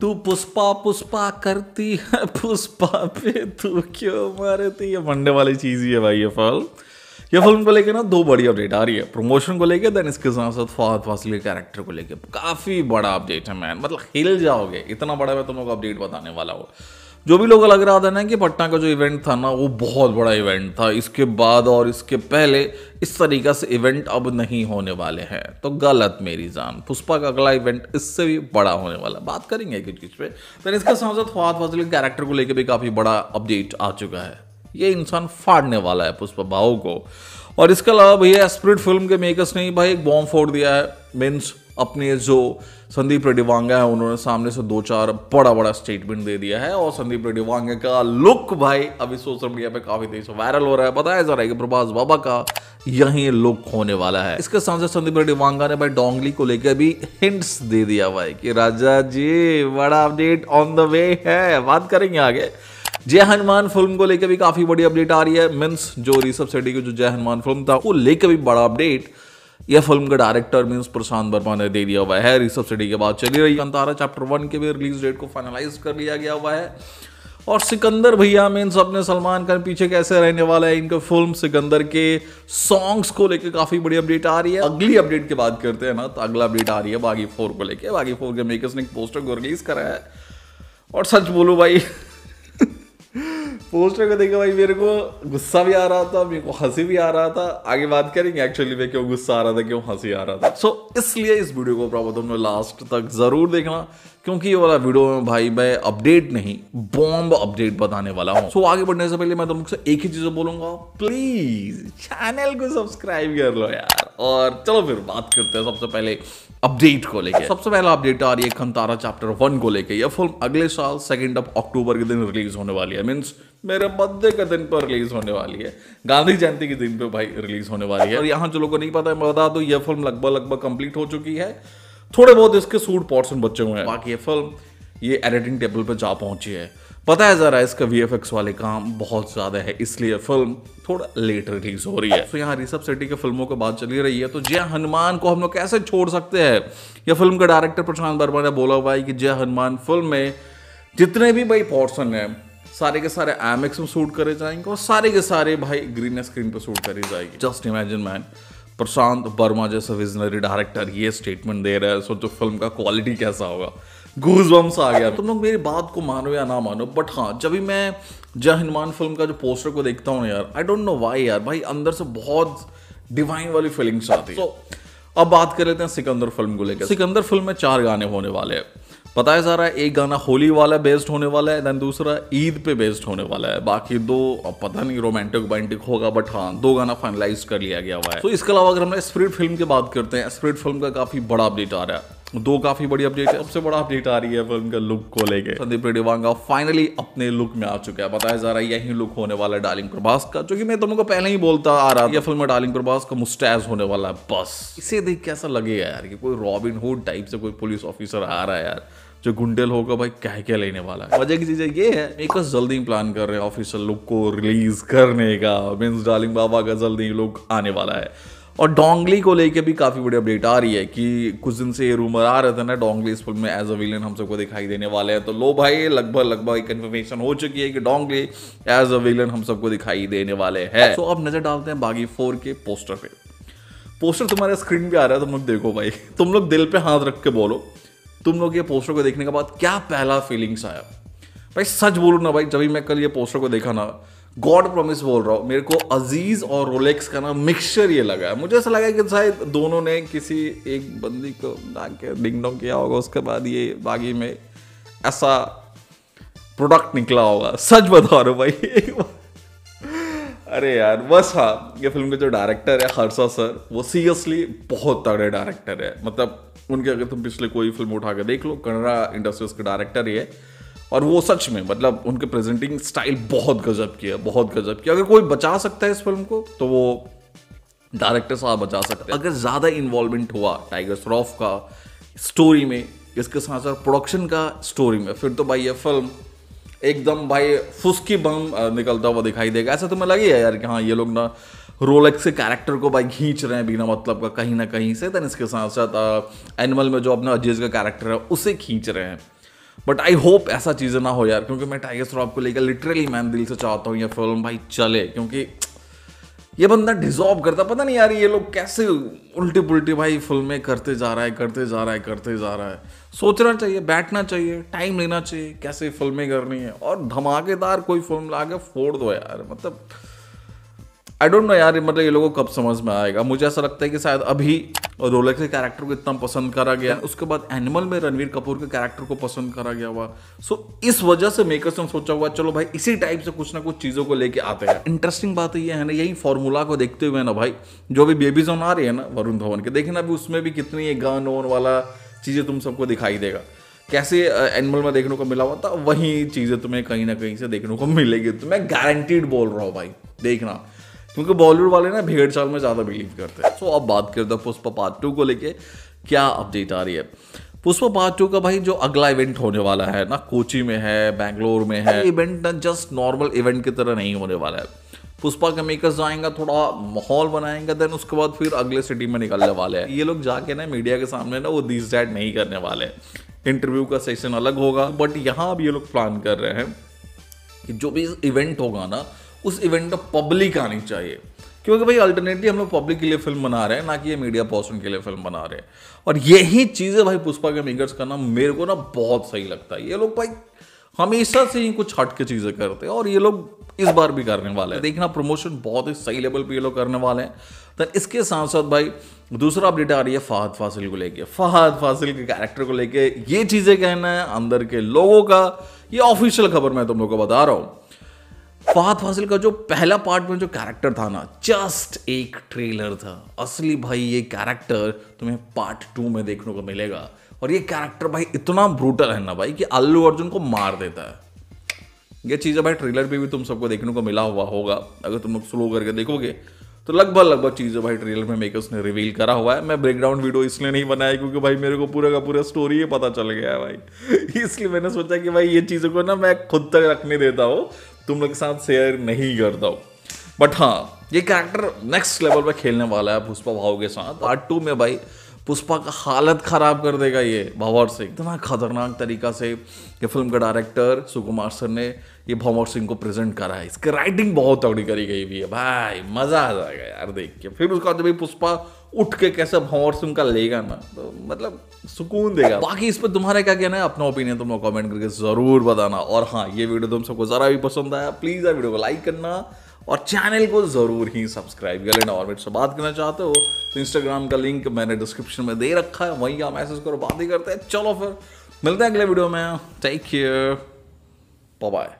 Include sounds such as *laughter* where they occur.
तू पुष्पा पुष्पा करती है, पुष्पा पे तू क्यों मारती ये मंडे वाली चीज़ ही है भाई, ये फल। ये फ़िल्म को लेके ना दो बड़ी अपडेट आ रही है। प्रमोशन को लेके देन इसके साथ साथ फहद फासिल के कैरेक्टर को लेके। काफ़ी बड़ा अपडेट है मैन मतलब हिल जाओगे। इतना बड़ा मैं तुम लोग अपडेट बताने वाला हूँ। जो भी लोग लग रहा था ना, कि पटना का जो इवेंट था ना, वो बहुत बड़ा इवेंट था। इसके बाद और इसके पहले इस तरीका से इवेंट अब नहीं होने वाले हैं। तो गलत मेरी जान। पुष्पा का अगला इवेंट इससे भी बड़ा होने वाला। बात करेंगे एक चीज़ पे। तो इसके साथ साथ फवाद फाजिल के कैरेक्टर को लेकर भी काफ़ी बड़ा अपडेट आ चुका है। ये इंसान फाड़ने वाला है पुष्पा भाव को। और इसके अलावा भैया स्प्रिट फ़िल्म के मेकर्स ने भाई एक बॉम्ब फोड़ दिया है। मीन्स अपने जो संदीप रेड्डी वांगा है, उन्होंने सामने से दो चार बड़ा बड़ा स्टेटमेंट दे दिया है, और संदीप रेड्डी वांगे का लुक भाई, अभी सोशल मीडिया पे काफ़ी तेज वायरल हो रहा है। बताया जा रहा है कि प्रभास बाबा का यही लुक होने वाला है। इसके साथ संदीप रेड्डी वांगा ने भाई डोंगली को लेकर भी हिंट्स दे दिया भाई कि, राजा जी बड़ा अपडेट ऑन द वे है? बात करेंगे आगे। जय हनुमान फ़िल्म को लेकर भी काफ़ी बड़ी अपडेट आ रही है। मीन्स जो ऋषभ शेट्टी की जो जय हनुमान फ़िल्म था, वो लेकर भी बड़ा अपडेट यह फ़िल्म का डायरेक्टर मीन्स प्रशांत वर्मा ने दे दिया हुआ है। शेट्टी के बाद चली रही अंतारा चैप्टर वन के भी रिलीज़ डेट को फाइनलाइज कर लिया गया हुआ है। और सिकंदर भैया मीन्स अपने सलमान खान पीछे कैसे रहने वाला है, इनका फ़िल्म सिकंदर के सॉन्ग्स को लेकर काफ़ी बड़ी अपडेट आ रही है। अगली अपडेट की बात करते हैं ना तो अगला अपडेट आ रही है बागी फोर को लेकर बागी फोर के मेकर्स ने एक पोस्टर को रिलीज़ करा है। और सच बोलो भाई पोस्टर को देखा भाई मेरे को गुस्सा भी आ रहा था मेरे को हँसी भी आ रहा था। आगे बात करेंगे एक्चुअली में क्यों गुस्सा आ रहा था क्यों हँसी आ रहा था। सो so, इसलिए इस वीडियो को प्रॉपर तुमने लास्ट तक ज़रूर देखना क्योंकि ये वाला वीडियो में भाई मैं अपडेट नहीं बॉम्ब अपडेट बताने वाला हूँ। सो so, आगे बढ़ने से पहले मैं तुम से एक ही चीज़ बोलूँगा प्लीज़ चैनल को सब्सक्राइब कर लो यार। और चलो फिर बात करते हैं सबसे पहले। अपडेट को लेके सबसे पहला अपडेट आ रही है खंतारा चैप्टर वन को लेके। यह फ़िल्म अगले साल सेकेंड ऑफ़ अक्टूबर के दिन रिलीज़ होने वाली है। मीन्स मेरे बर्थडे के दिन पर रिलीज़ होने वाली है। गांधी जयंती के दिन पे भाई रिलीज़ होने वाली है। और यहाँ जो लोगों को नहीं पता है मैं बता दो यह फ़िल्म लगभग लगभग कंप्लीट हो चुकी है। थोड़े बहुत इसके सूट पॉर्सन बच्चे हुए हैं। बाकी ये फ़िल्म ये एडिटिंग टेबल पर जा पहुँची है। पता है जरा इसका वीएफएक्स वाले काम बहुत ज़्यादा है इसलिए फ़िल्म थोड़ा लेट रिलीज़ हो रही है। तो यहाँ ऋषभ शेट्टी के फ़िल्मों की बात चली रही है तो जय हनुमान को हम लोग कैसे छोड़ सकते हैं? यह फ़िल्म का डायरेक्टर प्रशांत वर्मा ने बोला हुआ है कि जय हनुमान फ़िल्म में जितने भी भाई पोर्सन है सारे के सारे एमएक्स में शूट करे जाएँगे और सारे के सारे भाई ग्रीन स्क्रीन पर शूट करी जाएगी। Just imagine man Prashanth Varma जैसा विजनरी डायरेक्टर ये स्टेटमेंट दे रहा है सोचो फ़िल्म का क्वालिटी कैसा होगा। बम्स आ गया। तुम लोग मेरी बात को मानो या ना मानो बट हाँ जब भी मैं जय हनुमान फ़िल्म का जो पोस्टर को देखता हूँ यार आई डोंट नो वाई यार भाई अंदर से बहुत डिवाइन वाली फीलिंग्स आती है। So, अब बात कर लेते हैं सिकंदर फ़िल्म को लेकर। सिकंदर फ़िल्म में चार गाने होने वाले हैं। बताया जा रहा है एक गाना होली वाला बेस्ड होने वाला है देन दूसरा ईद पे बेस्ड होने वाला है। बाकी दो अब पता नहीं रोमांटिक वाइंटिक होगा बट हाँ दो गाना फाइनलाइज कर लिया गया हुआ है। तो इसके अलावा अगर हम स्प्रिट फ़िल्म की बात करते हैं स्प्रिट फ़िल्म का काफ़ी बड़ा अपडेट आ रहा है। दो काफ़ी बड़ी अपडेट है। सबसे बड़ा अपडेट आ रही है फ़िल्म का लुक को लेके। संदीप रेड्डी वांगा फाइनली अपने लुक में आ चुका है। बताया जा रहा है यही लुक होने वाला है डार्लिंग प्रभास का, जो कि मैं तुमको पहले ही बोलता आ रहा था। फ़िल्म में डार्लिंग प्रभास का मुस्टैज होने वाला है। बस। इसे देख कैसा लगेगा यार कि कोई रॉबिन हुड टाइप से कोई पुलिस ऑफिसर आ रहा है यार, जो गुंडेल होगा भाई कह क्या लेने वाला है। वजह की चीज़ ये है मेकर्स जल्दी प्लान कर रहे हैं ऑफिशियल लुक को रिलीज़ करने का। मीन्स डार्लिंग बाबा का जल्दी लुक आने वाला है। और डोंगली को लेके भी काफ़ी बड़ी अपडेट आ रही है कि कुछ दिन से ये रूमर आ रहे थे ना डोंगली इस फ़िल्म में एज अ विलन हम सबको दिखाई देने वाले हैं। तो लो भाई लगभग लगभग एक कन्फर्मेशन हो चुकी है कि डोंगली एज अ विलन हम सबको दिखाई देने वाले हैं। तो अब नज़र डालते हैं बागी फोर के पोस्टर पे। पोस्टर तुम्हारे स्क्रीन पे आ रहा है तुम लोग देखो भाई। तुम लोग दिल पे हाथ रख के बोलो। तुम लोग ये पोस्टर को देखने के बाद क्या पहला फीलिंग्स आया? भाई सच बोलू ना भाई जब भी मैं कल ये पोस्टर को देखा ना गॉड प्रॉमिस बोल रहा हूँ, मेरे को अज़ीज़ और रोलेक्स का ना मिक्सचर ये लगा है। मुझे ऐसा लगा कि शायद दोनों ने किसी एक बंदी को के डिंग डोंग किया होगा, उसके बाद ये बागी में ऐसा प्रोडक्ट निकला होगा। सच बता रहा भाई। अरे यार, बस हाँ ये फ़िल्म के जो डायरेक्टर है, हर्षा सर, वो सीरियसली बहुत तगड़े डायरेक्टर है। मतलब उनके अगर तुम पिछले कोई फ़िल्म उठा के देख लो, कन्नड़ा इंडस्ट्रीज़ के डायरेक्टर ही है। और वो सच में मतलब उनके प्रेजेंटिंग स्टाइल बहुत गजब की है, बहुत गजब की अगर कोई बचा सकता है इस फ़िल्म को तो वो डायरेक्टर साहब बचा सकते हैं। अगर ज़्यादा इन्वॉल्वमेंट हुआ टाइगर श्रॉफ का स्टोरी में, इसके साथ साथ प्रोडक्शन का स्टोरी में, फिर तो भाई ये फ़िल्म एकदम भाई फुसकी बम निकलता हुआ दिखाई देगा। ऐसा तो मैं है यार कि हाँ ये लोग ना रोलेक्स के कैरेक्टर को भाई खींच रहे हैं बिना मतलब का, कहीं ना कहीं से देन इसके साथ साथ एनिमल में जो अपना अज़ीज़ का कैरेक्टर है, उसे खींच रहे हैं। बट आई होप ऐसा चीज़ें ना हो यार, क्योंकि मैं टाइगर श्रॉफ को लेकर लिटरली मैं दिल से चाहता हूँ ये फ़िल्म भाई चले, क्योंकि ये बंदा डिजॉर्व करता, पता नहीं यार ये लोग कैसे उल्टी पुल्टी भाई फ़िल्में करते जा रहा है, करते जा रहा है, करते जा रहा है। सोचना चाहिए, बैठना चाहिए टाइम लेना चाहिए, कैसे फ़िल्में करनी है। और धमाकेदार कोई फ़िल्म ला के फोड़ दो यार मतलब आई डोंट नो यार मतलब ये लोगों को कब समझ में आएगा। मुझे ऐसा लगता है कि शायद अभी रोलेक्स के कैरेक्टर को इतना पसंद करा गया उसके बाद एनिमल में रणवीर कपूर के कैरेक्टर को पसंद करा गया हुआ। सो so, इस वजह से मेकर्स ने सोचा हुआ चलो भाई इसी टाइप से कुछ ना कुछ चीज़ों को लेके आते हैं। इंटरेस्टिंग बात ये है ना यही फॉर्मूला को देखते हुए ना भाई जो भी बेबी जोन आ रही है ना वरुण धवन के देखे ना अभी उसमें भी कितनी गन ओन वाला चीज़ें तुम सबको दिखाई देगा। कैसे एनिमल में देखने को मिला हुआ था वही चीज़ें तुम्हें कहीं ना कहीं से देखने को मिलेगी। तो मैं गारंटीड बोल रहा हूँ भाई देखना। क्योंकि बॉलीवुड वाले ना भेड़ चाल में ज़्यादा बिलीव करते हैं। सो अब बात करते हैं पुष्पा पार्ट टू को लेके, क्या अपडेट आ रही है? पुष्पा पार्ट टू का भाई जो अगला इवेंट होने वाला है ना, कोची में है, बैंगलोर में है। इवेंट ना जस्ट नॉर्मल इवेंट की तरह नहीं होने वाला है। पुष्पा का मेकर्स जाएँगे थोड़ा माहौल बनाएँगे देन उसके बाद फिर अगले सिटी में निकलने वाले हैं। ये लोग जाके ना मीडिया के सामने ना वो दिस डैट नहीं करने वाले इंटरव्यू का सेशन अलग होगा बट यहाँ अब ये लोग प्लान कर रहे हैं कि जो भी इवेंट होगा ना उस इवेंट में पब्लिक आनी चाहिए। क्योंकि भाई अल्टरनेटली हम लोग पब्लिक के लिए फ़िल्म बना रहे हैं, ना कि ये मीडिया पर्सन के लिए फ़िल्म बना रहे हैं। और यही चीज़ें भाई पुष्पा के मेकर्स का ना, मेरे को ना बहुत सही लगता है। ये लोग भाई हमेशा से ही कुछ हट के चीज़ें करते हैं और ये लोग इस बार भी करने वाले हैं। देखना प्रमोशन बहुत ही सही लेवल पे ये लोग करने वाले हैं। तो इसके साथ साथ भाई दूसरा अपडेट आ रही है फहद फासिल को लेके। फहद फासिल के कैरेक्टर को लेके ये चीज़ें कहना है अंदर के लोगों का। ये ऑफिशियल खबर मैं तुम लोग को बता रहा हूँ। फहद फासिल का जो पहला पार्ट में जो कैरेक्टर था ना जस्ट एक ट्रेलर था। असली भाई ये कैरेक्टर तुम्हें पार्ट टू में देखने को मिलेगा। और ये कैरेक्टर भाई इतना ब्रूटल है ना भाई कि अल्लू अर्जुन को मार देता है। ये चीज़ भाई ट्रेलर पे भी तुम सबको देखने को मिला हुआ होगा। अगर तुम लोग स्लो करके देखोगे तो लगभग लगभग चीज़ें भाई ट्रेलर में मेकर्स ने रिवील करा हुआ है। मैं ब्रेकडाउन वीडियो इसलिए नहीं बनाया क्योंकि भाई मेरे को पूरा का पूरा स्टोरी ही पता चल गया है भाई। *laughs* इसलिए मैंने सोचा कि भाई ये चीज़ों को ना मैं खुद तक रखने देता हूँ। तुम लोग के साथ शेयर नहीं करता हूँ। बट हाँ ये कैरेक्टर नेक्स्ट लेवल पे खेलने वाला है, पुष्पा भाव के साथ। पार्ट टू में भाई पुष्पा का हालत खराब कर देगा ये भंवर सिंह। इतना खतरनाक तरीका से ये फ़िल्म का डायरेक्टर सुकुमार सर ने ये भंवर सिंह को प्रेजेंट करा है। इसकी राइटिंग बहुत तगड़ी करी गई भी है भाई मज़ा आ जाएगा यार देख के। फिर उसका जब पुष्पा उठ के कैसे भंवर सिंह का लेगा ना तो मतलब सुकून देगा। बाकी इस पर तुम्हारा क्या कहना है? अपना ओपिनियन तुम लोग कमेंट करके ज़रूर बताना। और हाँ ये वीडियो तुम सबको जरा भी पसंद आया प्लीज़ यार वीडियो को लाइक करना। और चैनल को ज़रूर ही सब्सक्राइब कर। लेना और मेरे से बात करना चाहते हो तो इंस्टाग्राम का लिंक मैंने डिस्क्रिप्शन में दे रखा है, वहीं आप मैसेज करो, बात ही करते हैं। चलो फिर, मिलते हैं अगले वीडियो में। Take care bye